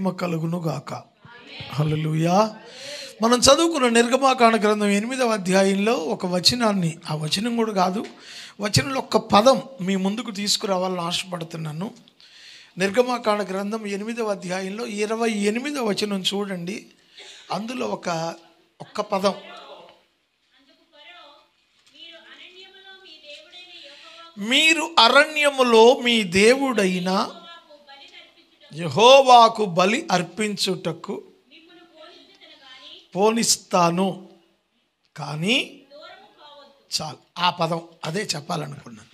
మహిమ కలుగును గాక. హల్లెలూయా. మనం చదువుకున్న నిర్గమాకాండ గ్రంథం ఎనిమిదవ అధ్యాయంలో ఒక వచనాన్ని ఆ వచనం కూడా కాదు వచనంలో ఒక పదం మీ ముందుకు తీసుకురావాలని ఆశపడుతున్నాను. నిర్గమాకాండ గ్రంథం ఎనిమిదవ అధ్యాయంలో ఇరవై ఎనిమిదవ వచనం చూడండి. అందులో ఒక ఒక్క పదం. మీరు అరణ్యములో మీ దేవుడైన యహోవాకు బలి అర్పించుటకు పోనిస్తాను. కానీ చాలు. ఆ పదం అదే చెప్పాలనుకున్నాను.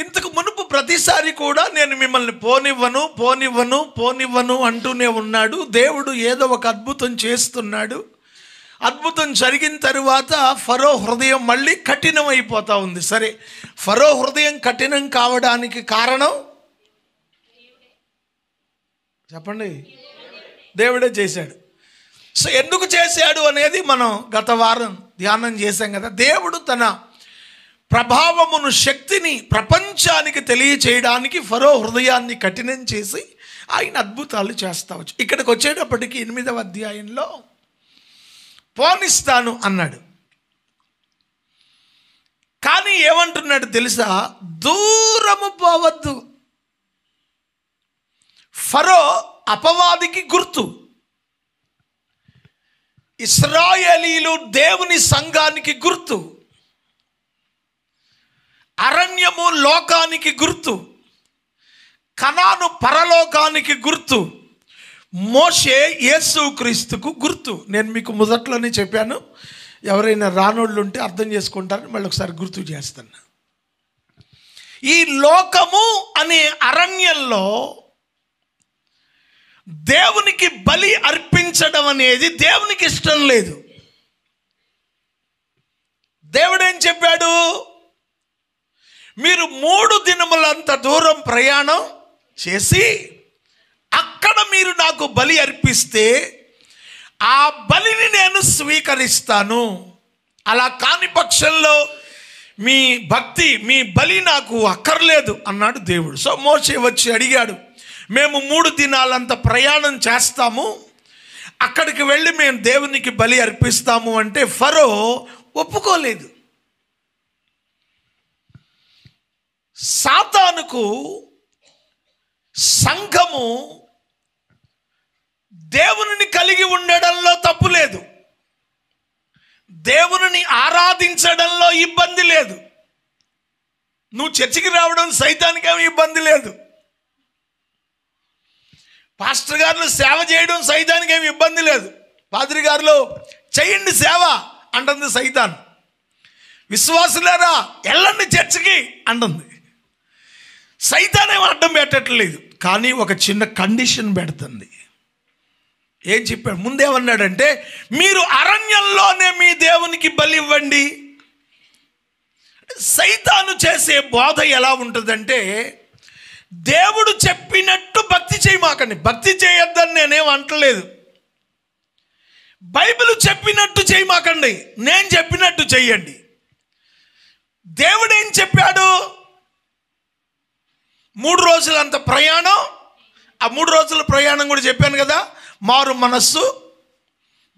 ఇంతకు మునుపు ప్రతిసారి కూడా నేను మిమ్మల్ని పోనివ్వను పోనివ్వను పోనివ్వను అంటూనే ఉన్నాడు. దేవుడు ఏదో ఒక అద్భుతం చేస్తున్నాడు. అద్భుతం జరిగిన తరువాత ఫరో హృదయం మళ్ళీ కఠినం ఉంది. సరే ఫరో హృదయం కఠినం కావడానికి కారణం? చెప్పండి. దేవుడే చేశాడు. సో ఎందుకు చేశాడు అనేది మనం గత వారం ధ్యానం చేశాం కదా. దేవుడు తన ప్రభావమును శక్తిని ప్రపంచానికి తెలియచేయడానికి ఫరో హృదయాన్ని కఠినం చేసి ఆయన అద్భుతాలు చేస్తా వచ్చు ఇక్కడికి వచ్చేటప్పటికి ఎనిమిదవ అధ్యాయంలో పోనిస్తాను అన్నాడు. కానీ ఏమంటున్నాడు తెలుసా? దూరము పోవద్దు. ఫరో అపవాదికి గుర్తు. ఇస్రాయేలీలు దేవుని సంఘానికి గుర్తు. అరణ్యము లోకానికి గుర్తు. కణాను పరలోకానికి గుర్తు. మోషే యేసుక్రీస్తుకు గుర్తు. నేను మీకు మొదట్లోనే చెప్పాను ఎవరైనా రానోళ్ళు ఉంటే అర్థం చేసుకుంటారని మళ్ళీ ఒకసారి గుర్తు చేస్తాను. ఈ లోకము అనే అరణ్యంలో దేవునికి బలి అర్పించడం అనేది దేవునికి ఇష్టం లేదు. దేవుడేం చెప్పాడు? మీరు మూడు దినములంత దూరం ప్రయాణం చేసి అక్కడ మీరు నాకు బలి అర్పిస్తే ఆ బలిని నేను స్వీకరిస్తాను. అలా కాని పక్షంలో మీ భక్తి మీ బలి నాకు అక్కర్లేదు అన్నాడు దేవుడు. సో మోసే వచ్చి అడిగాడు మేము మూడు దినాలంత ప్రయాణం చేస్తాము. అక్కడికి వెళ్ళి మేము దేవునికి బలి అర్పిస్తాము. అంటే ఫరో ఒప్పుకోలేదు. సాతానుకు సంఘము దేవుని కలిగి ఉండడంలో తప్పు లేదు. దేవుని ఆరాధించడంలో ఇబ్బంది లేదు. నువ్వు చర్చికి రావడం సైతానికి ఏమి ఇబ్బంది లేదు. పాస్టర్ గారు సేవ చేయడం సైతానికి ఏమి ఇబ్బంది లేదు. పాదిరి గారులు చేయండి సేవ అంటుంది సైతాన్. విశ్వాసులేరా వెళ్ళండి చర్చికి అంటుంది. సైతాన్ ఏం అడ్డం పెట్టట్లేదు. కానీ ఒక చిన్న కండిషన్ పెడుతుంది. ఏం చెప్పాడు? ముందేమన్నాడంటే మీరు అరణ్యంలోనే మీ దేవునికి బలి ఇవ్వండి సైతాను చేసే బోధ ఎలా ఉంటుందంటే దేవుడు చెప్పినట్టు భక్తి చేయమాకండి. భక్తి చేయొద్దని నేనేం అంటలేదు. బైబిల్ చెప్పినట్టు చేయమాకండి. నేను చెప్పినట్టు చెయ్యండి. దేవుడు ఏం చెప్పాడు? మూడు రోజులంత ప్రయాణం. ఆ మూడు రోజుల ప్రయాణం కూడా చెప్పాను కదా. మారు మనస్సు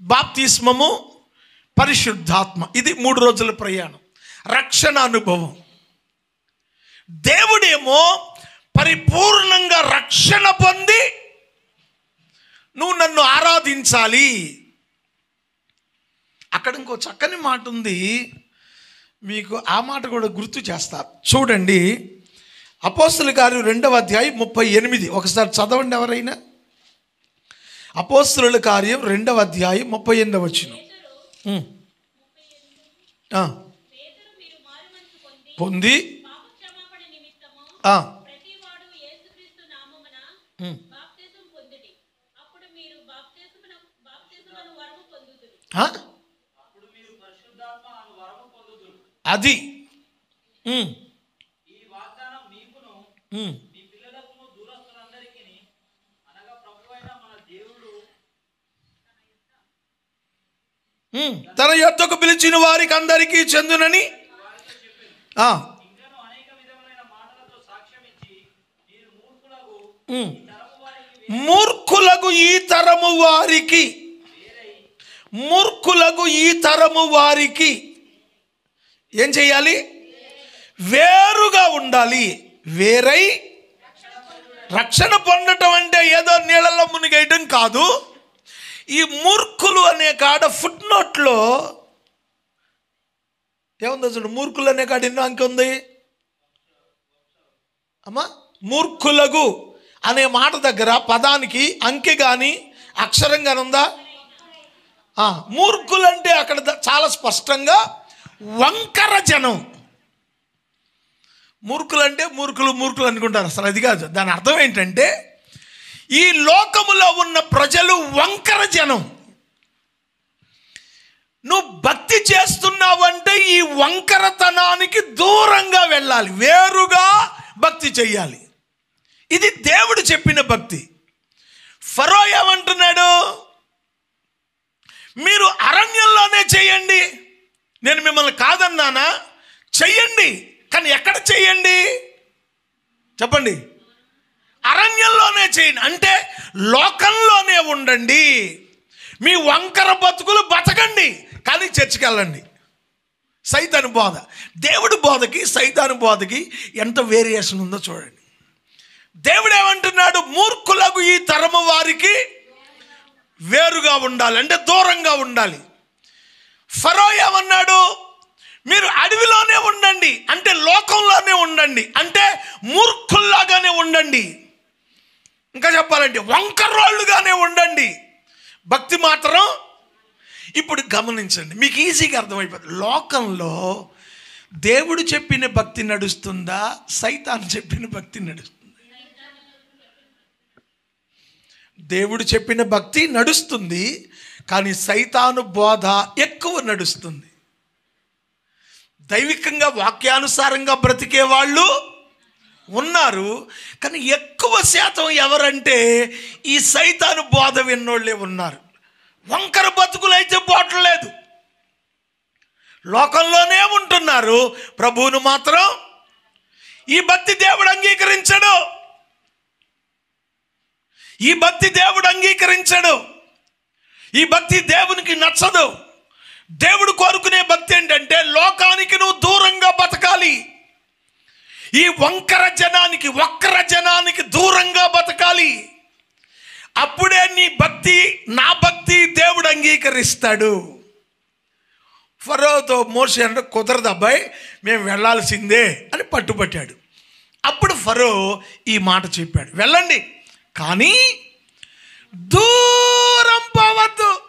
బాప్తిస్మము పరిశుద్ధాత్మ. ఇది మూడు రోజుల ప్రయాణం. రక్షణ అనుభవం. దేవుడేమో పరిపూర్ణంగా రక్షణ పొంది నువ్వు నన్ను ఆరాధించాలి. అక్కడ ఇంకో చక్కని మాట ఉంది. మీకు ఆ మాట కూడా గుర్తు చేస్తా. చూడండి. అపోస్తుల గారు రెండవ అధ్యాయం ముప్పై ఎనిమిది. ఒకసారి చదవండి ఎవరైనా. అపోస్తుల కార్యం రెండవ అధ్యాయం ముప్పై ఎనిమిది వచ్చిన పొంది ఆ, ఉమ్, ఆ? అది. తన యొద్దకు పిలిచిన వారికి అందరికీ చెందునని మూర్ఖులకు ఈ తరము వారికి మూర్ఖులకు ఈ తరము వారికి ఏం చేయాలి? వేరుగా ఉండాలి. వేరై రక్షణ పొందటం అంటే ఏదో నీళ్ళలో మునిగేయటం కాదు. ఈ మూర్ఖులు అనే కాడ ఫుట్ నోట్లో ఏముందో చూడు మూర్ఖులు అనే కాడ ఎన్నో అంకె ఉంది? అమ్మా మూర్ఖులగు అనే మాట దగ్గర పదానికి అంకె కానీ అక్షరం కానీ ఉందా? మూర్ఖులంటే అక్కడ చాలా స్పష్టంగా వంకర జనం. మూర్ఖులంటే మూర్ఖులు మూర్ఖులు అనుకుంటారు. అసలు అది కాదు. దాని అర్థం ఏంటంటే ఈ లోకములో ఉన్న ప్రజలు వంకర జనం. నువ్వు భక్తి చేస్తున్నావంటే ఈ వంకరతనానికి దూరంగా వెళ్ళాలి వేరుగా భక్తి చెయ్యాలి. ఇది దేవుడు చెప్పిన భక్తి. ఫరో ఏమంటున్నాడు? మీరు అరణ్యంలోనే చేయండి. నేను మిమ్మల్ని కాదన్నానా? చెయ్యండి కానీ ఎక్కడ చెయ్యండి? చెప్పండి. అరణ్యంలోనే చేయండి. అంటే లోకంలోనే ఉండండి. మీ వంకర బతుకులు బతకండి. కానీ చర్చికి వెళ్ళండి. సైతాను బోధ. దేవుడి బోధకి సైతాను బోధకి ఎంత వేరియేషన్ ఉందో చూడండి. దేవుడు ఏమంటున్నాడు మూర్ఖులకు ఈ తరము వారికి వేరుగా ఉండాలి. అంటే దూరంగా ఉండాలి. ఫరో ఏమన్నాడు? మీరు అడవిలోనే ఉండండి. అంటే లోకంలోనే ఉండండి. అంటే మూర్ఖుల్లాగానే ఉండండి. ఇంకా చెప్పాలంటే వంకర్రోళ్ళుగానే ఉండండి. భక్తి మాత్రం ఇప్పుడు గమనించండి. మీకు ఈజీగా అర్థమైపోతుంది. లోకంలో దేవుడు చెప్పిన భక్తి నడుస్తుందా? సైతాన్ చెప్పిన భక్తి నడుస్తుంది? దేవుడు చెప్పిన భక్తి నడుస్తుంది కానీ సైతాను బోధ ఎక్కువ నడుస్తుంది. దైవికంగా వాక్యానుసారంగా బ్రతికే వాళ్ళు ఉన్నారు. కానీ ఎక్కువ శాతం ఎవరంటే ఈ సైతాను బోధ విన్నోళ్ళే ఉన్నారు. వంకర బతుకులు అయితే పోవట్లేదు లోకంలోనే ఉంటున్నారు. ప్రభువును మాత్రం ఈ భక్తి దేవుడు అంగీకరించడు. ఈ భక్తి దేవుడు అంగీకరించడు. ఈ భక్తి దేవునికి నచ్చదు. దేవుడు కోరుకునే భక్తి ఏంటంటే లోకానికి నువ్వు దూరంగా బతకాలి. ఈ వంకర జనానికి వక్ర జనానికి దూరంగా బతకాలి. అప్పుడే నీ భక్తి నా భక్తి దేవుడు అంగీకరిస్తాడు. ఫరోతో మోసే అంటే కుదరదు అబ్బాయి మేము వెళ్ళాల్సిందే అని పట్టుపట్టాడు అప్పుడు ఫరో ఈ మాట చెప్పాడు. వెళ్ళండి కానీ దూరం పోవద్దు.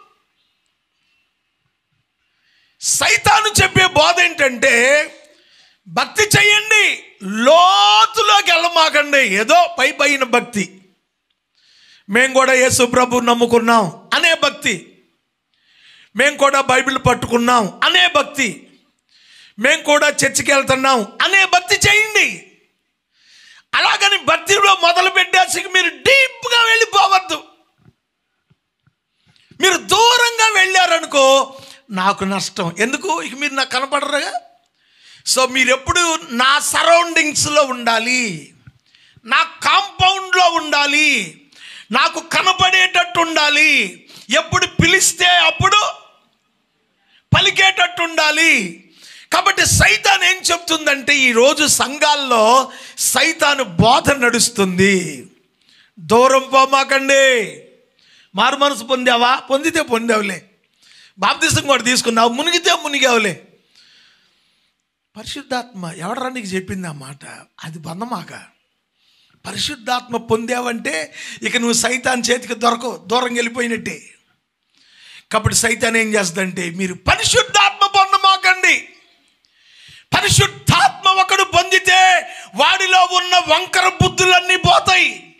సైతాను చెప్పే బోధ ఏంటంటే భక్తి చెయ్యండి లోతులోకి వెళ్ళమాకండి. ఏదో పై పైన భక్తి. మేము కూడా యేసు ప్రభు నమ్ముకున్నాం అనే భక్తి. మేము కూడా బైబిల్ పట్టుకున్నాం అనే భక్తి. మేము కూడా చర్చికి వెళ్తున్నాం అనే భక్తి చేయండి. అలాగని భక్తిలో మొదలు పెట్టేసి మీరు డీప్గా వెళ్ళిపోవద్దు. మీరు దూరంగా వెళ్ళారనుకో నాకు నష్టం. ఎందుకు? ఇక మీరు నాకు కనపడరుగా? సో మీరు ఎప్పుడు నా సరౌండింగ్స్లో ఉండాలి. నా కాంపౌండ్లో ఉండాలి. నాకు కనపడేటట్టు ఉండాలి. ఎప్పుడు పిలిస్తే అప్పుడు పలికేటట్టు ఉండాలి. కాబట్టి సైతాన్ ఏం చెప్తుందంటే ఈరోజు సంఘాల్లో సైతాను బోధ నడుస్తుంది. దూరం పోమాకండి మారు మనసు పొందావా? పొందితే పొందావులే. బాప్తిసం కూడా తీసుకున్నావు మునిగితే మునిగావులే. పరిశుద్ధాత్మ ఎవడరా నీకు చెప్పింది ఆ మాట? అది బంధమాక. పరిశుద్ధాత్మ పొందావంటే ఇక నువ్వు సైతాన్ చేతికి దొరకవు దూరం వెళ్ళిపోయినట్టే. కాబట్టి సైతాన్ ఏం చేస్తుందంటే మీరు పరిశుద్ధాత్మ పొందమాకండి పరిశుద్ధాత్మ ఒకడు పొందితే వాడిలో ఉన్న వంకర బుద్ధులన్నీ పోతాయి.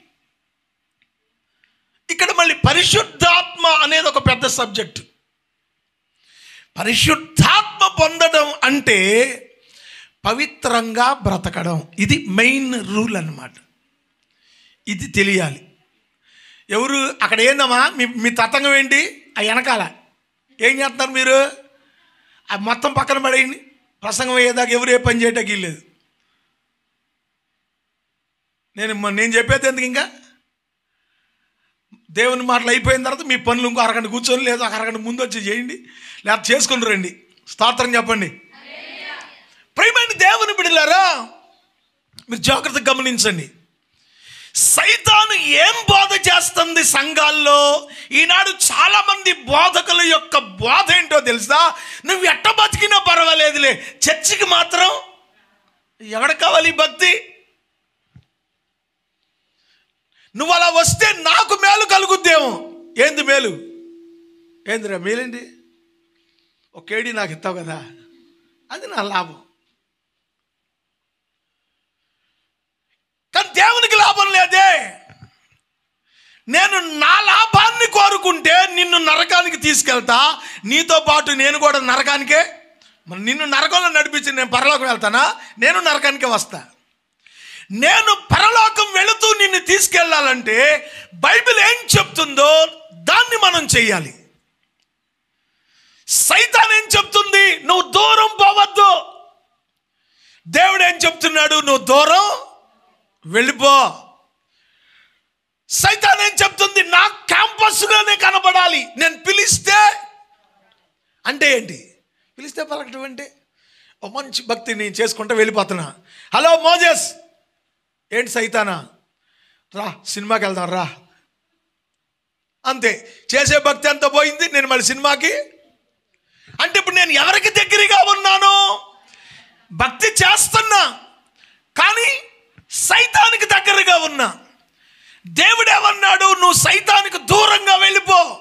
ఇక్కడ మళ్ళీ పరిశుద్ధాత్మ అనేది ఒక పెద్ద సబ్జెక్ట్. పరిశుద్ధాత్మ పొందడం అంటే పవిత్రంగా బ్రతకడం. ఇది మెయిన్ రూల్ అన్నమాట. ఇది తెలియాలి. ఎవరు అక్కడ ఏందమ్మా? మీ మీ తతంగం ఏంటి? ఆ వెనకాల. ఏం చేస్తున్నారు మీరు? అది మొత్తం పక్కన పడేయండి. ప్రసంగం అయ్యేదాకా ఎవరు ఏ పని చేయటానికి లేదు నేను నేను చెప్పేది ఎందుకు ఇంకా? దేవుని మాటలు అయిపోయిన తర్వాత మీ పనులు ఇంకో అరగంట కూర్చొని లేదు ఒక అరగంట ముందు వచ్చి చేయండి. లేకపోతే చేసుకుని రండి. స్తోత్రం చెప్పండి. ప్రియమైన దేవుని బిడ్డలారా మీరు జాగ్రత్తగా గమనించండి. సైతాను ఏం బోధ చేస్తుంది సంఘాల్లో? ఈనాడు చాలామంది బోధకుల యొక్క బోధ ఏంటో తెలుసా? నువ్వు ఎట్ట బతికినా పర్వాలేదులే. చర్చికి మాత్రం ఎవడ కావాలి ఈ భక్తి? నువ్వు అలా వస్తే నాకు మేలు కలుగుద్దేమో. ఏంది మేలు? ఏందిరా మేలండి ఒక ఏడి నాకు ఇస్తావు కదా? అది నా లాభం కానీ దేవునికి లాభం లేదే. నేను నా లాభాన్ని కోరుకుంటే నిన్ను నరకానికి తీసుకెళ్తా. నీతో పాటు నేను కూడా నరకానికే. మరి నిన్ను నరకంలో నడిపించి నేను పరలోకం వెళ్తానా? నేను నరకానికే వస్తా. నేను పరలోకం వెళుతూ నిన్ను తీసుకెళ్ళాలంటే బైబిల్ ఏం చెప్తుందో దాన్ని మనం చెయ్యాలి. సైతాన్ ఏం చెప్తుంది? నువ్వు దూరం పోవద్దు. దేవుడు ఏం చెప్తున్నాడు? నువ్వు దూరం వెళ్ళిపో. సైతాన్ ఏం చెప్తుంది? నా క్యాంపస్లోనే కనబడాలి. నేను పిలిస్తే అంటే ఏంటి? పిలిస్తే పలకటం అంటే? ఓ మంచి భక్తి నేను చేసుకుంటూ వెళ్ళిపోతున్నా. Hello Moses. ఏంటి సైతానా? రా సినిమాకి వెళ్దాం రా. అంతే. చేసే భక్తి అంతా పోయింది. నేను మళ్ళీ సినిమాకి. అంటే ఇప్పుడు నేను ఎవరికి దగ్గరగా ఉన్నాను? భక్తి చేస్తున్నా. కానీ సైతానికి దగ్గరగా ఉన్నా. దేవుడు ఏమన్నాడు? నువ్వు సైతానికి దూరంగా వెళ్ళిపో.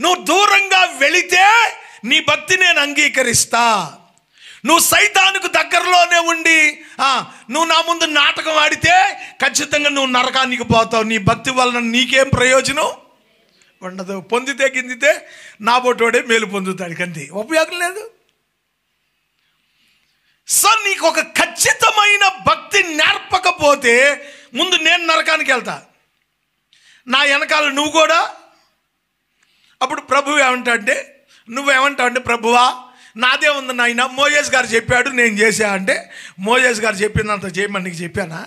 నువ్వు దూరంగా వెళితే నీ భక్తి నేను అంగీకరిస్తా. నువ్వు సైతానికి దగ్గరలోనే ఉండి నువ్వు నా ముందు నాటకం ఆడితే ఖచ్చితంగా నువ్వు నరకానికి పోతావు. నీ భక్తి వలన నీకేం ప్రయోజనం? ఉండదు. పొందితే గిందితే నా బొట్టోడే మేలు పొందుతాడు. కంది ఉపయోగం లేదు. సార్ నీకు ఒక ఖచ్చితమైన భక్తి నేర్పకపోతే ముందు నేను నరకానికి వెళ్తా. నా వెనకాల నువ్వు కూడా. అప్పుడు ప్రభు ఏమంటాడంటే నువ్వేమంటావు అంటే ప్రభువా నాదే ఉంది నాయన మోజేస్ గారు చెప్పాడు నేను చేశా అంటే మోజేస్ గారు చెప్పినంత చేయమని నీకు చెప్పానా?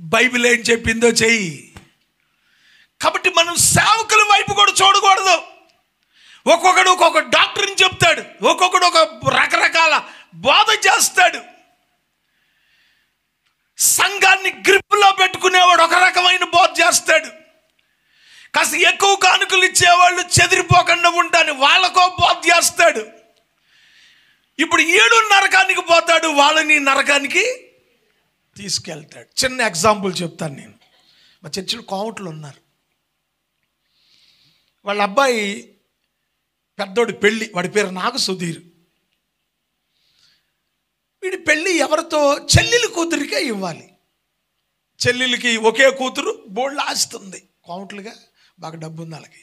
బైబిల్ ఏం చెప్పిందో చెయ్యి. కాబట్టి మనం సేవకుల వైపు కూడా చూడకూడదు. ఒక్కొక్కడు ఒక్కొక్క డాక్టర్ని చెప్తాడు ఒక్కొక్కడు ఒక రకరకాల బోధ చేస్తాడు. సంఘాన్ని గ్రిప్లో పెట్టుకునేవాడు ఒక రకమైన బోధ చేస్తాడు. కాస్త ఎక్కువ కానుకలు ఇచ్చేవాళ్ళు చెదిరిపోకుండా ఉంటాను వాళ్ళకో బోధ చేస్తాడు. ఇప్పుడు ఈడు నరకానికి పోతాడు. వాళ్ళని నరకానికి తీసుకెళ్తాడు. చిన్న ఎగ్జాంపుల్ చెప్తాను నేను. మా చర్చిలో కోవట్లు ఉన్నారు. వాళ్ళ అబ్బాయి పెద్దోడి పెళ్ళి వాడి పేరు నాగ సుధీర్ వీడి పెళ్ళి ఎవరితో? చెల్లెలు కూతురికే ఇవ్వాలి. చెల్లెలకి ఒకే కూతురు బోళ్ళు ఆస్తుంది. కోమట్లుగా బాగా డబ్బు ఉంది వాళ్ళకి.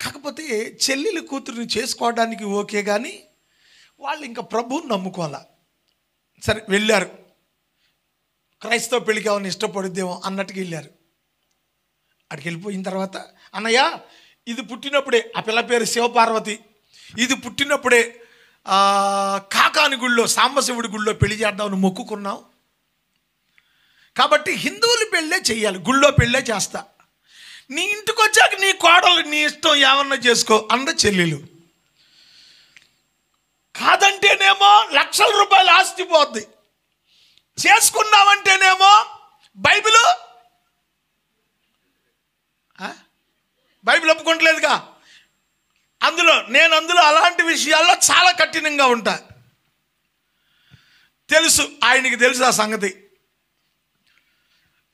కాకపోతే చెల్లెలు కూతురుని చేసుకోవడానికి ఓకే కానీ వాళ్ళు ఇంకా ప్రభువుని నమ్ముకోవాలా? సరే వెళ్ళారు. క్రైస్తవ పెళ్ళికి ఏమైనా ఇష్టపడుద్దేమో అన్నట్టుగా వెళ్ళారు. అక్కడికి వెళ్ళిపోయిన తర్వాత అన్నయ్య ఇది పుట్టినప్పుడే ఆ పిల్ల పేరు శివపార్వతి. ఇది పుట్టినప్పుడే కాకాని గుళ్ళో సాంబశివుడి గుళ్ళో పెళ్ళి చేద్దామని మొక్కుకున్నాం కాబట్టి హిందువులు పెళ్ళే చేయాలి గుళ్ళో పెళ్ళే చేస్తా. నీ ఇంటికి వచ్చాక నీ కోడలు నీ ఇష్టం ఏమన్నా చేసుకో అంద చెల్లెలు. కాదంటేనేమో లక్షల రూపాయలు ఆస్తి పోద్ది. చేసుకున్నామంటేనేమో బైబిల్. బైబిల్ ఒప్పుకుంటలేదుగా? అందులో నేను అందులో అలాంటి విషయాల్లో చాలా కఠినంగా ఉంటా. తెలుసు ఆయనకి తెలుసు ఆ సంగతి.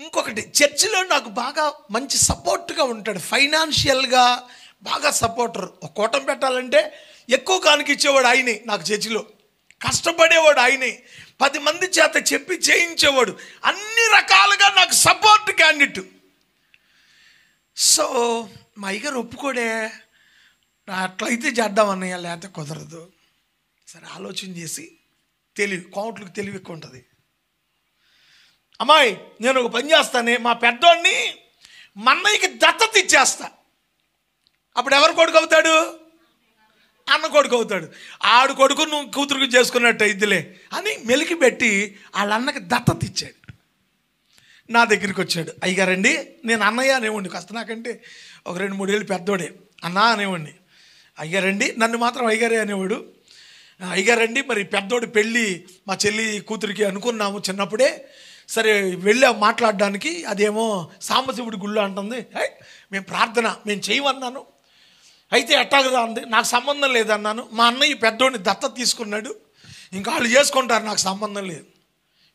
ఇంకొకటి చర్చిలో నాకు బాగా మంచి సపోర్ట్గా ఉంటాడు. ఫైనాన్షియల్గా బాగా సపోర్టర్. ఒక కూటం పెట్టాలంటే ఎక్కువ కానికి ఇచ్చేవాడు ఆయనే నాకు చర్చిలో. కష్టపడేవాడు ఆయనే. పది మంది చేత చెప్పి చేయించేవాడు. అన్ని రకాలుగా నాకు సపోర్ట్ క్యాండిడేట్. సో మా అయ్యగారు ఒప్పుకోడే. అట్లయితే చేద్దాం అన్నయ్య లేకపోతే కుదరదు. సరే ఆలోచన చేసి తెలివి కోమట్లకు తెలివి ఎక్కువ ఉంటుంది. అమ్మాయి నేను ఒక పని చేస్తానే మా పెద్దోడిని మా అన్నయ్యకి దత్తత ఇచ్చేస్తా. అప్పుడు ఎవరు కొడుకు అవుతాడు? అన్న కొడుకు అవుతాడు. ఆడు కొడుకు నువ్వు కూతురుకు చేసుకున్నట్టు ఇద్దులే అని మెలికి పెట్టి వాళ్ళ అన్నకి దత్తత ఇచ్చాడు. నా దగ్గరికి వచ్చాడు. అయ్యగారండి నేను అన్నయ్య అనేవాడిని కాస్త నాకంటే ఒక రెండు మూడేళ్ళు పెద్దోడే. అన్నా అనేవాడిని. అయ్యారండి. నన్ను మాత్రం అయ్యారే అనేవాడు. అయ్యారండి. మరి పెద్దోడు పెళ్ళి మా చెల్లి కూతురికి అనుకున్నాము చిన్నప్పుడే. సరే వెళ్ళాం మాట్లాడడానికి అదేమో సాంబశివుడి గుళ్ళు అంటుంది. "హై, మేము ప్రార్థన మేము చేయమన్నాను. అయితే ఎట్టాగదా అంది. నాకు సంబంధం లేదన్నాను. మా అన్నయ్య పెద్దోడిని దత్త తీసుకున్నాడు. ఇంకా వాళ్ళు చేసుకుంటారు నాకు సంబంధం లేదు.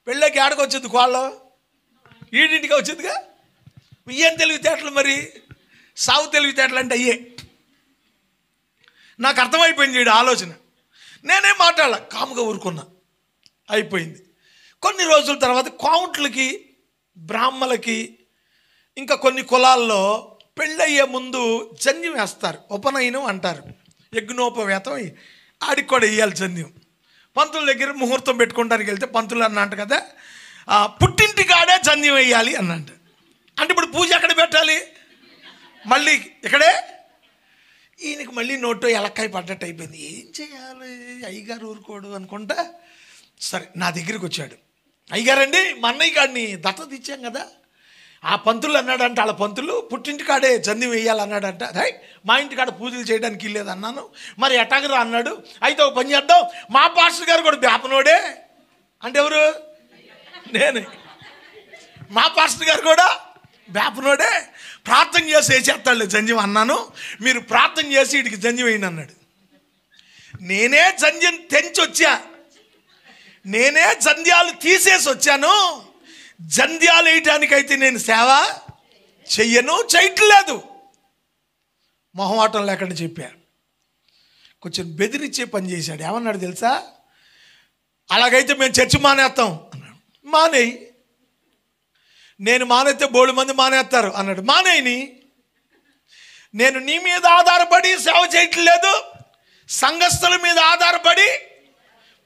పెళ్ళకి ఆడకు వచ్చింది కోళ్ళ? ఈడింటికి వచ్చిందిగా? ఏం తెలివితేటలు మరి? సావు తెలివితేటలు అంటే అయ్యే. నాకు అర్థమైపోయింది వీడి ఆలోచన. నేనేం మాట్లాడాల కాముగా ఊరుకున్నా. అయిపోయింది. కొన్ని రోజుల తర్వాత కౌంట్లకి బ్రాహ్మలకి ఇంకా కొన్ని కులాల్లో పెళ్ళయ్యే ముందు జన్యం వేస్తారు. ఉపనయనం అంటారు. యజ్ఞోపవేతం ఆడికి కూడా వేయాలి జన్యం. పంతుల దగ్గర ముహూర్తం పెట్టుకోవడానికి వెళ్తే పంతులు అన్నంట కదా పుట్టింటి కాడే జన్యం వేయాలి అన్నంట. అంటే ఇప్పుడు పూజ ఎక్కడ పెట్టాలి? మళ్ళీ ఇక్కడే ఈయనకి మళ్ళీ నోటు ఎలక్కాయ పడ్డట్టు అయిపోయింది. ఏం చేయాలి? అయ్యగారు ఊరుకోడు అనుకుంటా సరే నా దగ్గరికి వచ్చాడు. అయ్యగారండి మా అన్నయ్య గారిని దత్తత ఇచ్చాం కదా. ఆ పంతులు అన్నాడంట వాళ్ళ పంతులు పుట్టింటి కాడే జంది వేయాలన్నాడంట. రై మా ఇంటి కాడ పూజలు చేయడానికి లేదన్నాను మరి ఎటాగరా అన్నాడు. అయితే ఒక పని చేద్దాం. మా పాస్టర్ గారు కూడా బేపనోడే అంటే ఎవరు? నేనే. మా పాస్టర్ గారు కూడా వేపనోడే ప్రార్థన చేసి వేసేస్తాడు జంజం అన్నాను. మీరు ప్రార్థన చేసి వీడికి జంజం వేయండి అన్నాడు. నేనే జంజం తెంచి వచ్చా. నేనే జంధ్యాలు తీసేసి వచ్చాను. జంధ్యాలు వేయటానికైతే నేను సేవ చెయ్యను చేయట్లేదు. మొహమాటం లేకుండా చెప్పా. కొంచెం బెదిరించే పని చేశాడు. ఏమన్నాడు తెలుసా? అలాగైతే మేము చర్చి మానేస్తాం. అన్నాడు మానేయి. నేను మానేస్తే బోడు మంది మానేస్తారు అన్నాడు. మానేయని? నేను నీ మీద ఆధారపడి సేవ చేయట్లేదు సంఘస్థుల మీద ఆధారపడి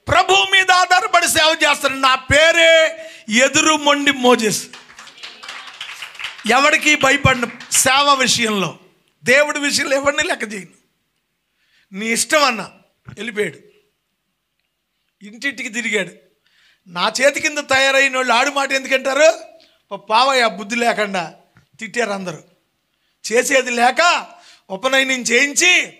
ప్రభు మీద ఆధారపడి సేవ చేస్తాను. నా పేరే ఎదురు మొండి మోజెస్. ఎవరికి భయపడిన సేవ విషయంలో? దేవుడి విషయంలో ఎవరిని లెక్క చేయను. నీ ఇష్టం అన్న వెళ్ళిపోయాడు. ఇంటింటికి తిరిగాడు. నా చేతి కింద తయారైన వాళ్ళు ఆడు మాట ఎందుకంటారు? పావయ్య బుద్ధి లేకుండా తిట్టారు అందరూ. చేసేది లేక ఉపనయనం చేయించి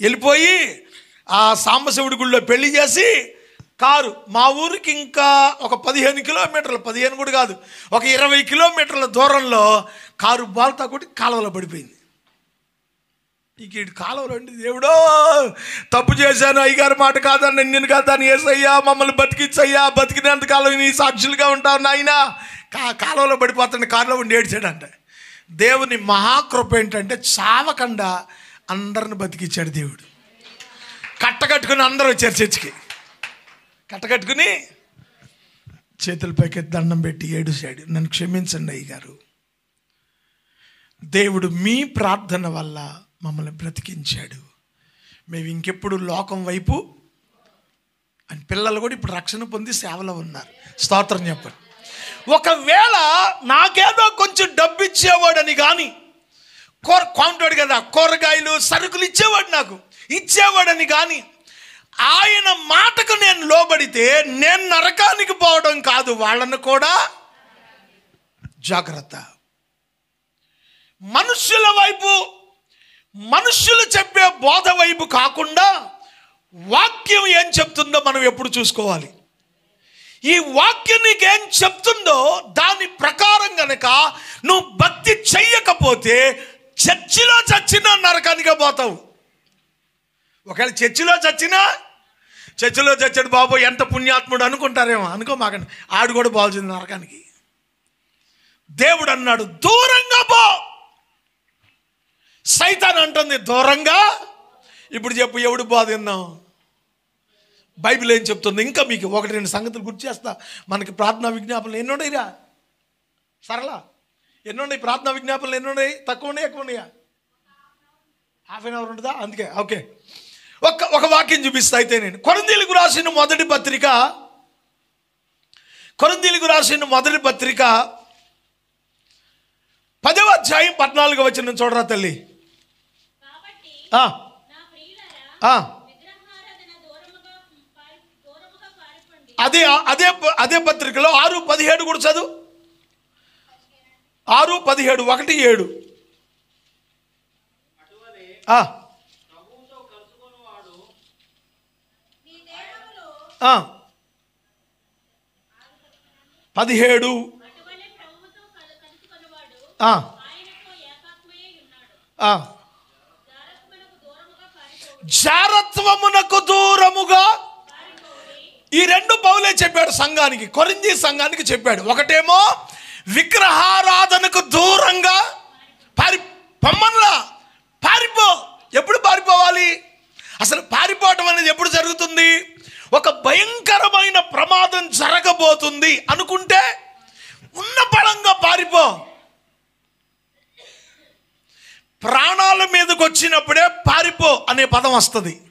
వెళ్ళిపోయి ఆ సాంబశివుడి గుళ్ళో పెళ్ళి చేసి కారు. మా ఊరికి ఇంకా ఒక పదిహేను కిలోమీటర్లు పదిహేను కూడా కాదు ఒక ఇరవై కిలోమీటర్ల దూరంలో కారు బాల్తా కొట్టి కాలువలో పడిపోయింది. ఇక ఇటు కాలువలో దేవుడో. తప్పు చేశాను అయ్యగారి మాట కాదని నిన్ను కాదని ఏసయ్యా మమ్మల్ని బతికిచ్చయ్యా బతికినంత కాలం నీ సాక్షులుగా ఉంటావు నాయన. కా కాలువలో పడిపోతాను కారులో ఉండి ఏడ్చాడంట. దేవుని మహాకృప ఏంటంటే చావకుండా అందరిని బతికిచ్చాడు దేవుడు. కట్టకట్టుకుని అందరూ వచ్చారు చర్చికి. కట్టకట్టుకుని చేతులపైకి దండం పెట్టి ఏడుశాడు. నన్ను క్షమించండి అయ్యగారు. దేవుడు మీ ప్రార్థన వల్ల మమ్మల్ని బ్రతికించాడు. మేము ఇంకెప్పుడు లోకం వైపు అని పిల్లలు కూడా ఇప్పుడు రక్షణ పొంది సేవలో ఉన్నారు. స్తోత్రం చెప్పండి. ఒకవేళ నాకేదో కొంచెం డబ్బు ఇచ్చేవాడని కానీ కూర కొంటాడు కదా కూరగాయలు సరుకులు ఇచ్చేవాడు నాకు. ఇచ్చేవాడని కానీ ఆయన మాటకు నేను లోబడితే నేను నరకానికి పోవడం కాదు వాళ్ళను కూడా జాగ్రత్త. మనుష్యుల వైపు మనుషులు చెప్పే బోధ వైపు కాకుండా వాక్యం ఏం చెప్తుందో మనం ఎప్పుడు చూసుకోవాలి. ఈ వాక్యం నీకేం చెప్తుందో దాని ప్రకారం గనక నువ్వు భక్తి చెయ్యకపోతే చర్చిలో చచ్చినా నరకానికే పోతావు. ఒకవేళ చర్చిలో చచ్చినా చర్చిలో చచ్చాడు బాబు ఎంత పుణ్యాత్ముడు అనుకుంటారేమో అనుకో మాకండి. ఆడు కూడా బాగుంది నరకానికి. దేవుడు అన్నాడు దూరంగా పో. సైతాన్ అంటుంది దూరంగా? ఇప్పుడు చెప్పు ఎవడు బాధ విన్నాం బైబిల్ ఏం చెప్తుంది? ఇంకా మీకు ఒకటి రెండు సంగతులు గుర్తు చేస్తా. మనకి ప్రార్థనా విజ్ఞాపనలు ఎన్ని ఉన్నాయిరా సరళ? ఎన్నున్నాయి ప్రార్థనా విజ్ఞాపనలు ఎన్ని ఉన్నాయి తక్కువ ఉన్నాయి ఎక్కువ ఉన్నాయా? హాఫ్ అన్ అవర్ ఉంటుందా? అందుకే ఓకే. ఒక ఒక వాక్యం చూపిస్తా అయితే నేను. కొరందీలకు రాసిన మొదటి పత్రిక కొరందీలకు రాసిన మొదటి పత్రిక పదవ అధ్యాయం పద్నాలుగు వచ్చిన చూడరా తల్లి కాబట్టి ఆ, నా ప్రియులారా ఆ. విగ్రహారాధన దూరముగా పారి- దూరముగా పారిపోండి అదే అదే అదే పత్రికలో ఆరు పదిహేడు కూడా చదువు. ఆరు పదిహేడు ఒకటి ఏడు. పదిహేడు. ఆ ఆయనతో ఏకాత్మయై ఉన్నాడు ఆ. జారత్మనకు దూరముగా పారిపోవు జారత్వమునకు దూరముగా ఈ రెండు పౌలే చెప్పాడు సంఘానికి కొరింది సంఘానికి చెప్పాడు. ఒకటేమో విగ్రహారాధనకు దూరంగా పారి పొమ్మన్లా పారిపో. ఎప్పుడు పారిపోవాలి? అసలు పారిపోవటం అనేది ఎప్పుడు జరుగుతుంది? ఒక భయంకరమైన ప్రమాదం జరగబోతుంది అనుకుంటే ఉన్న బలంగా పారిపో. ప్రాణాల మీదకి వచ్చినప్పుడే పారిపో అనే పదం వస్తుంది.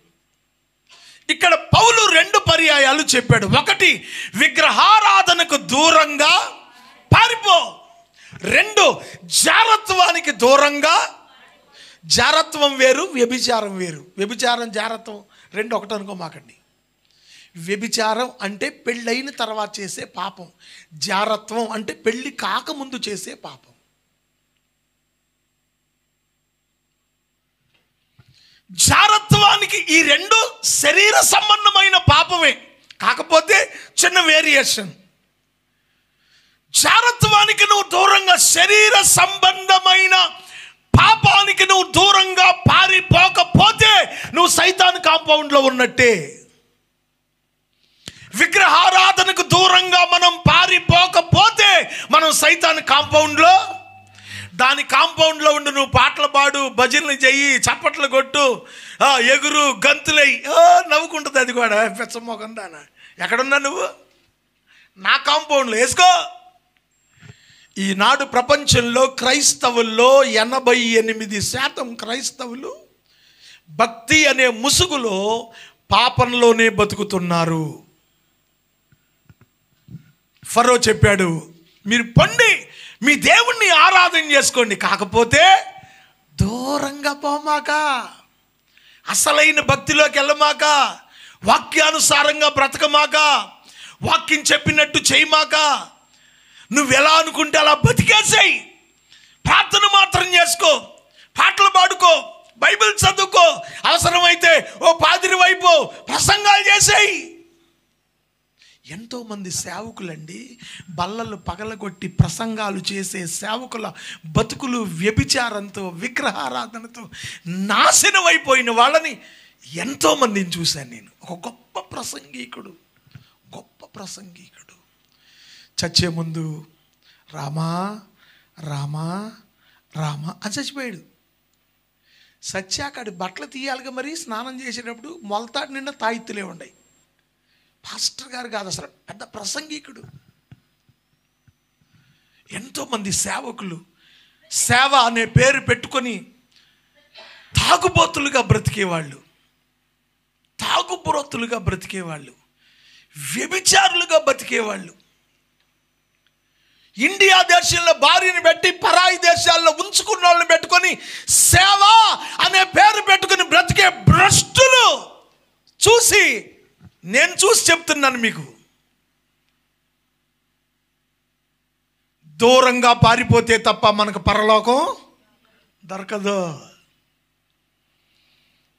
ఇక్కడ పౌలు రెండు పర్యాయాలు చెప్పాడు. ఒకటి విగ్రహారాధనకు దూరంగా పారిపో. రెండు జారత్వానికి దూరంగా జారత్వం వేరు వ్యభిచారం వేరు. వ్యభిచారం జారత్వం రెండు ఒకటి అనుకోమాకండి. వ్యభిచారం అంటే పెళ్ళైన తర్వాత చేసే పాపం. జారత్వం అంటే పెళ్ళి కాకముందు చేసే పాపం. జారత్వానికి ఈ రెండు శరీర సంబంధమైన పాపమే. కాకపోతే చిన్న వేరియేషన్ జారత్వానికి నువ్వు దూరంగా శరీర సంబంధమైన పాపానికి నువ్వు దూరంగా పారిపోకపోతే నువ్వు సైతాన్ కాంపౌండ్లో ఉన్నట్టే. విగ్రహారాధనకు దూరంగా మనం పారిపోకపోతే మనం సైతాన్ కాంపౌండ్లో దాని కాంపౌండ్లో ఉండి నువ్వు పాటలు పాడు భజనలు చెయ్యి చప్పట్లు కొట్టు ఎగురు గంతులై నవ్వుకుంటుంది అది కూడా. పెచ్చమోకం దాన. ఎక్కడున్నా నువ్వు? నా కాంపౌండ్లో వేసుకో. ఈనాడు ప్రపంచంలో క్రైస్తవుల్లో ఎనభై ఎనిమిది శాతం క్రైస్తవులు భక్తి అనే ముసుగులో పాపంలోనే బతుకుతున్నారు. ఫరో చెప్పాడు మీరు పండి మీ దేవుణ్ణి ఆరాధన చేసుకోండి. కాకపోతే దూరంగా పోమాక. అసలైన భక్తిలోకి వెళ్ళమాక. వాక్యానుసారంగా బ్రతకమాక. వాక్యం చెప్పినట్టు చేయమాక. నువ్వు ఎలా అనుకుంటే అలా బతికేసాయి ప్రార్థన మాత్రం చేసుకో. పాటలు పాడుకో. బైబిల్ చదువుకో. అవసరమైతే ఓ పాదిరి వైపు ప్రసంగాలు చేసేయి. ఎంతోమంది సేవకులండి బల్లలు పగలగొట్టి ప్రసంగాలు చేసే సేవకుల బతుకులు వ్యభిచారంతో విగ్రహారాధనతో నాశనం అయిపోయిన వాళ్ళని ఎంతోమందిని చూశాను నేను. ఒక గొప్ప ప్రసంగీకుడు గొప్ప ప్రసంగీకుడు. చచ్చే ముందు రామా రామా రామా అని చచ్చిపోయాడు. సత్యాకాడి బట్టలు తీయాలిగా మరి స్నానం చేసేటప్పుడు మొలతాడు నిండా తాయిత్తులే ఉన్నాయి పాస్టర్ గారు కాదు అసలు పెద్ద ప్రసంగికుడు. ఎంతోమంది సేవకులు సేవ అనే పేరు పెట్టుకొని తాగుబోతులుగా బ్రతికేవాళ్ళు. తాగుబోతులుగా బ్రతికేవాళ్ళు. వ్యభిచారులుగా బతికేవాళ్ళు ఇండియా దేశంలో భార్యని పెట్టి పరాయి దేశాల్లో ఉంచుకున్న వాళ్ళని పెట్టుకొని సేవ అనే పేరు పెట్టుకొని బ్రతికే భ్రష్టులు చూసి నేను చూసి చెప్తున్నాను మీకు. దూరంగా పారిపోతే తప్ప మనకు పరలోకం దొరకదు.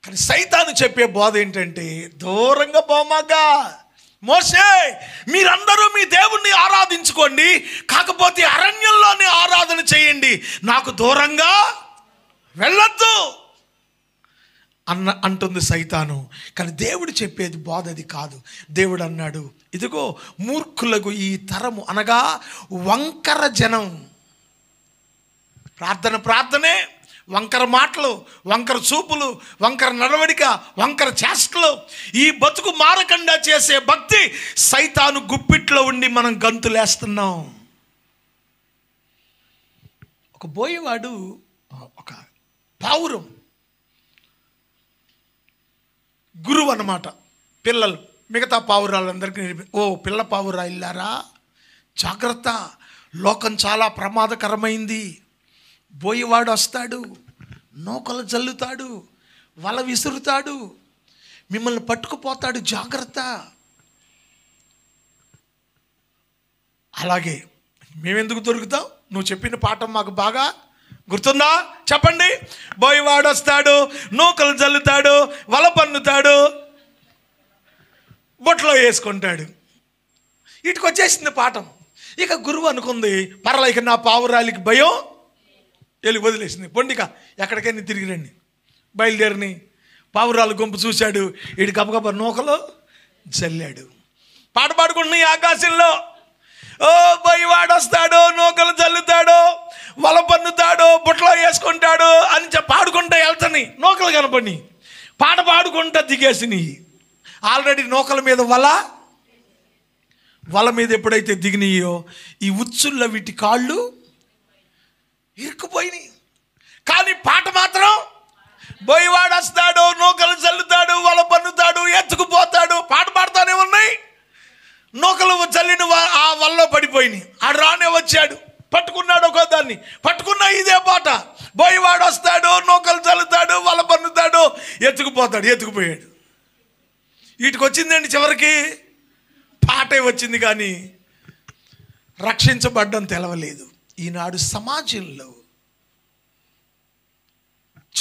కానీ సైతాను చెప్పే బోధ ఏంటంటే దూరంగా పోమాగా మోసే మీరందరూ మీ దేవుణ్ణి ఆరాధించుకోండి కాకపోతే అరణ్యంలోనే ఆరాధన చేయండి. నాకు దూరంగా వెళ్ళొద్దు. అన్న అంటుంది సైతాను. కానీ దేవుడు చెప్పేది బోధ అది కాదు. దేవుడు అన్నాడు ఇదిగో మూర్ఖులకు ఈ తరము అనగా వంకర జనం. ప్రార్థన ప్రార్థనే. వంకర మాటలు వంకర చూపులు వంకర నడవడిక వంకర చేష్టలు ఈ బతుకు మారకుండా చేసే భక్తి సైతాను గుప్పిట్లో ఉండి మనం గంతులేస్తున్నాం. ఒక బోయేవాడు ఒక పావురం గురువు అన్నమాట. పిల్లలు మిగతా పావురాలందరికీ ఓ పిల్ల పావురాయల్లారా? జాగ్రత్త. లోకం చాలా ప్రమాదకరమైంది. బోయివాడు వస్తాడు నూకలు జల్లుతాడు వల విసురుతాడు మిమ్మల్ని పట్టుకుపోతాడు జాగ్రత్త. అలాగే మేమెందుకు దొరుకుతాం నువ్వు చెప్పిన పాఠం మాకు బాగా గుర్తుందా? చెప్పండి. బోయవాడు వస్తాడు నూకలు జల్లుతాడు వల పన్నుతాడు బొట్లో వేసుకుంటాడు. ఇటుకు వచ్చేసింది పాఠం. ఇక గురువు అనుకుంది పర్లేక ఇక నా పావురాలికి భయం. వెళ్ళి వదిలేసింది. పొండిక ఎక్కడికైనా తిరిగి రండి. బయలుదేరిని. పావురాలు గుంపు చూశాడు. ఇటు గబగబ నూకలు చల్లాడు పాట పాడుకుంటున్నాయి ఆకాశంలో. ఓ బొయ్యవాడు వస్తాడో నూకలు చల్లుతాడో వల పన్నుతాడో బుట్టలో వేసుకుంటాడో అని చెప్పి పాడుకుంటా వెళ్తాయి నూకలు కనపడి పాట పాడుకుంటా దిగేసినాయి ఆల్రెడీ నూకల మీద వల వల మీద ఎప్పుడైతే దిగినాయో ఈ ఉచ్చుళ్ళ వీటి కాళ్ళు ఇరుక్కుపోయినాయి. కానీ పాట మాత్రం బోయివాడు వస్తాడు నూకలు చల్లుతాడు వల పన్నుతాడు ఎత్తుకుపోతాడు పాట పాడుతానే ఉన్నాయి. నూకలు చల్లిన ఆ వల్ల పడిపోయినాయి. ఆడు రానే వచ్చాడు. పట్టుకున్నాడు ఒక దాన్ని. పట్టుకున్న ఇదే పాట. బోయివాడు వస్తాడు నూకలు చల్లుతాడు వల పన్నుతాడు ఎత్తుకుపోతాడు ఎత్తుకుపోయాడు. వీటికి వచ్చిందండి చివరికి. పాటే వచ్చింది కానీ రక్షించబడ్డం తెలవలేదు. ఈనాడు సమాజంలో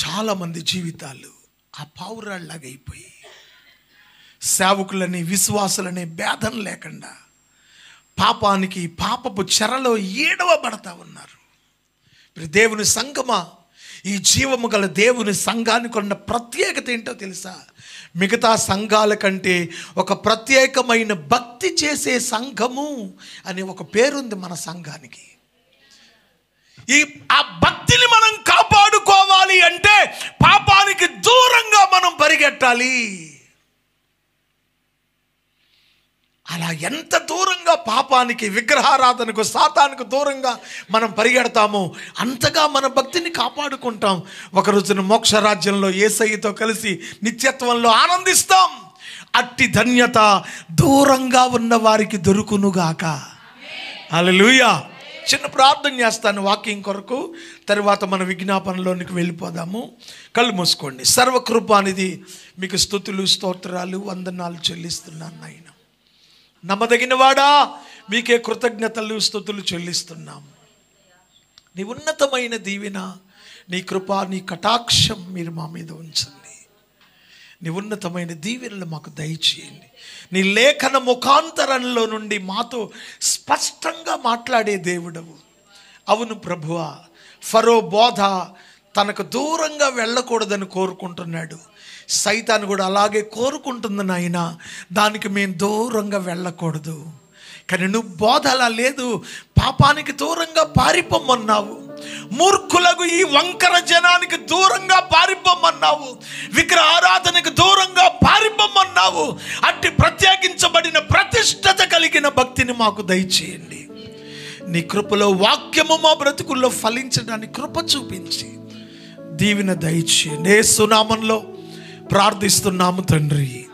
చాలామంది జీవితాలు ఆ పావురాళ్ళలాగా అయిపోయి సేవకులని విశ్వాసులని భేదం లేకుండా పాపానికి పాపపు చెరలో ఏడవబడతా ఉన్నారు. దేవుని సంగమా? ఈ జీవము గల దేవుని సంఘానికి ఉన్న ప్రత్యేకత ఏంటో తెలుసా? మిగతా సంఘాల కంటే ఒక ప్రత్యేకమైన భక్తి చేసే సంఘము అనే ఒక పేరుంది మన సంఘానికి. ఈ ఆ భక్తిని మనం కాపాడుకోవాలి అంటే పాపానికి దూరంగా మనం పరిగెట్టాలి. అలా ఎంత దూరంగా పాపానికి విగ్రహారాధనకు సాతానికి దూరంగా మనం పరిగెడతామో అంతగా మన భక్తిని కాపాడుకుంటాం. ఒక రోజున మోక్ష రాజ్యంలో ఏసయ్యతో కలిసి నిత్యత్వంలో ఆనందిస్తాం. అట్టి ధన్యత దూరంగా ఉన్న వారికి దొరుకునుగాక. అలలుయా చిన్న ప్రార్థన చేస్తాను వాకింగ్ కొరకు. తర్వాత మన విజ్ఞాపనలోనికి వెళ్ళిపోదాము. కళ్ళు మూసుకోండి. సర్వకృపానిది మీకు స్థుతులు స్తోత్రాలు వందనాలు చెల్లిస్తున్నాను నాయన. నమ్మదగినవాడా? మీకే కృతజ్ఞతలు స్థుతులు చెల్లిస్తున్నాము నీ ఉన్నతమైన దీవెన నీ కృప నీ కటాక్షం మీరు మా మీద ఉంచండి. నీ ఉన్నతమైన దీవెనలు మాకు దయచేయండి. నీ లేఖన ముఖాంతరంలో నుండి మాతో స్పష్టంగా మాట్లాడే దేవుడవు. అవును ప్రభువా ఫరో బోధ తనకు దూరంగా వెళ్ళకూడదని కోరుకుంటున్నాడు. సైతాన్ని కూడా అలాగే కోరుకుంటుంది నాయన. దానికి మేము దూరంగా వెళ్ళకూడదు. కానీ నువ్వు బోధ అలా లేదు. పాపానికి దూరంగా పారిపోమన్నావు. మూర్ఖులకు ఈ వంకర జనానికి దూరంగా పారిపోమన్నావు. విగ్రహ ఆరాధనకు దూరంగా పారిపోమన్నావు. అట్టి ప్రత్యేకించబడిన ప్రతిష్టత కలిగిన భక్తిని మాకు దయచేయండి. నీ కృపలో వాక్యము మా బ్రతుకుల్లో ఫలించడానికి కృప చూపించి దీవిన దయచేయండి. ఏ సునామంలో ప్రార్థిస్తున్నాము తండ్రి.